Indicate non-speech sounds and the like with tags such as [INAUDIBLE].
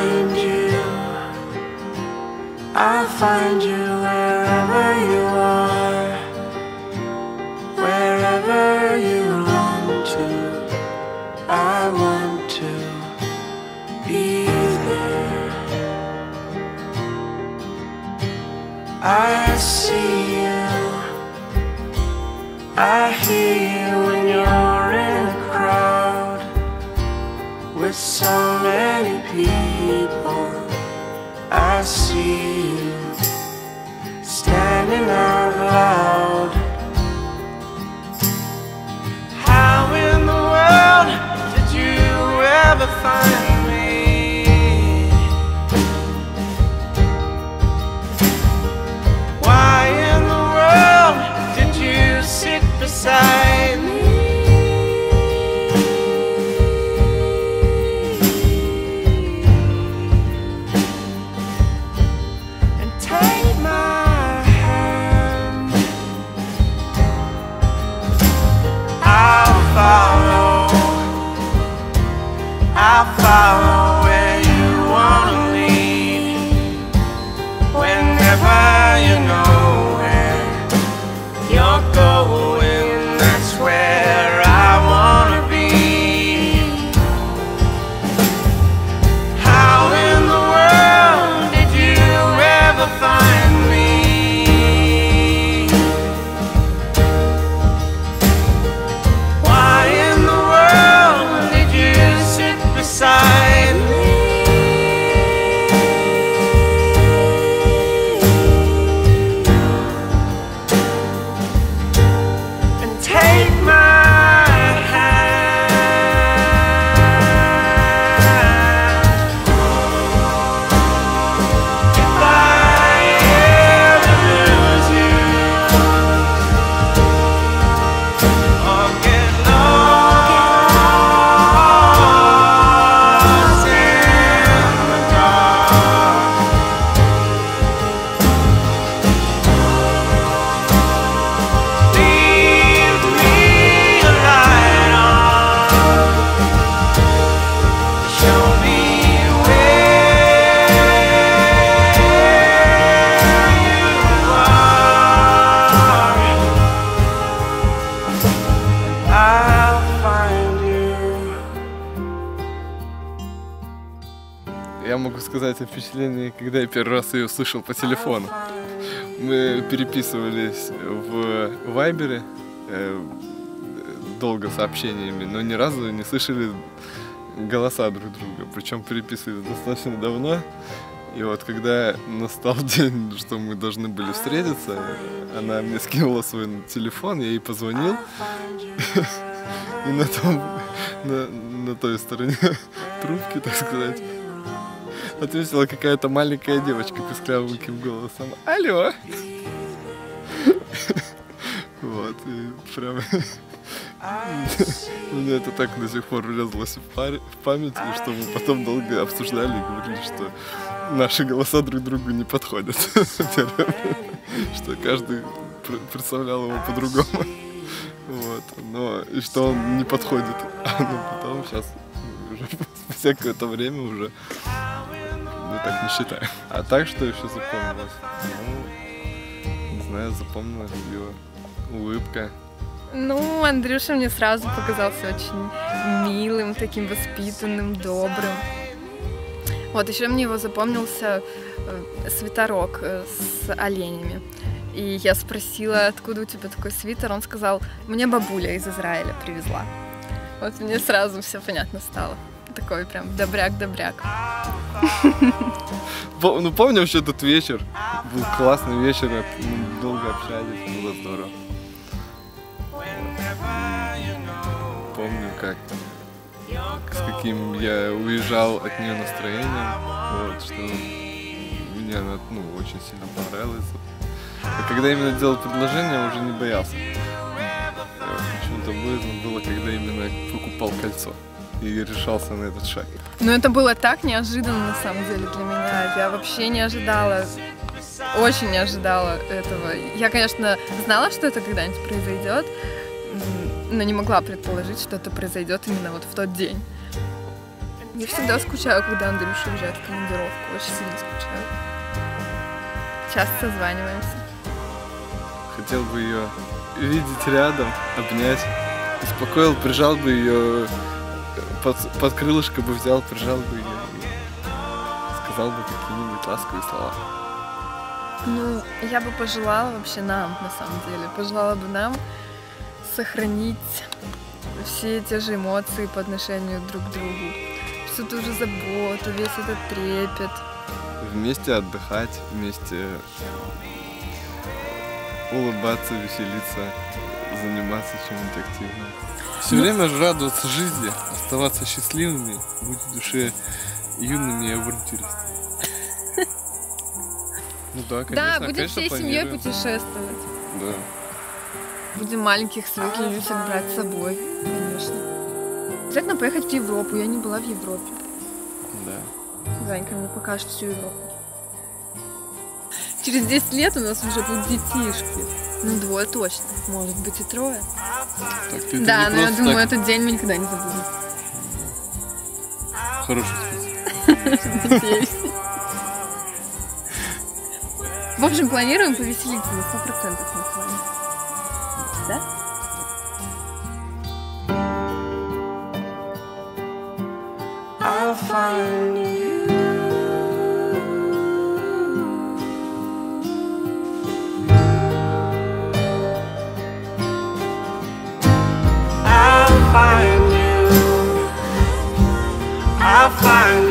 find you. I'll find you wherever you are. Wherever you want to. I want to be there. I see you. I hear you when you're in a crowd with so many people. I see follow where you wanna lead. Whenever you know Сказать о впечатлении, когда я первый раз ее услышал по телефону. Мы переписывались в Вайбере э, долго сообщениями, но ни разу не слышали голоса друг друга. Причем переписывались достаточно давно. И вот когда настал [LAUGHS] день, что мы должны были встретиться, она мне скинула свой телефон, я ей позвонил. [LAUGHS] И на том, на, на той стороне [LAUGHS] трубки, так сказать, ответила какая-то маленькая девочка писклявым голосом. Алло! Вот, и прям... Мне это так до сих пор врезалось в, память, и что мы потом долго обсуждали и говорили, что наши голоса друг другу не подходят. [LAUGHS] Что каждый пр- представлял его по-другому. Вот. Но и что он не подходит. Но потом сейчас уже [LAUGHS] спустя какое-то время уже так не считаем. А так, что еще запомнилось? Ну, не знаю, запомнилась ее улыбка. Ну, Андрюша мне сразу показался очень милым, таким воспитанным, добрым. Вот, еще мне его запомнился э, свитерок э, с оленями. И я спросила, откуда у тебя такой свитер, он сказал, мне бабуля из Израиля привезла. Вот мне сразу все понятно стало. Такой прям добряк-добряк. Ну, помню вообще этот вечер. Был классный вечер, мы долго общались, было здорово. Помню, как с каким я уезжал от нее настроением, вот, что мне она ну, очень сильно понравилась. А когда именно делал предложение, уже не боялся. Почему-то боязно было, когда именно покупал кольцо и решался на этот шаг. Но это было так неожиданно на самом деле для меня. Я вообще не ожидала, очень не ожидала этого. Я, конечно, знала, что это когда-нибудь произойдет, но не могла предположить, что это произойдет именно вот в тот день. Я всегда скучаю, когда Андрюша уезжает в командировку. Очень сильно скучаю. Часто созваниваемся. Хотел бы ее видеть рядом, обнять. Успокоил, прижал бы ее под, под крылышко бы взял, прижал бы ее и сказал бы какие-нибудь ласковые слова. Ну, я бы пожелала вообще нам, на самом деле, пожелала бы нам сохранить все те же эмоции по отношению друг к другу. Всю ту же заботу, весь этот трепет. Вместе отдыхать, вместе улыбаться, веселиться, заниматься чем-нибудь активным. Все время радоваться жизни, оставаться счастливыми, быть в душе юными и авантюристами. [LAUGHS] Ну да, конечно, да, будем конечно, всей семьей путешествовать. Да. Будем маленьких своих Ленюсик брать с собой, конечно. Обязательно поехать в Европу. Я не была в Европе. Да. Занька мне покажет всю Европу. Через 10 лет у нас уже будут детишки. Ну, двое точно. Может быть и трое. Так, ты да, но я думаю, так этот день мы никогда не забудем. смысле. Надеюсь. В общем, планируем повеселиться на 100% мы с вами. Да? I'll find you. fine.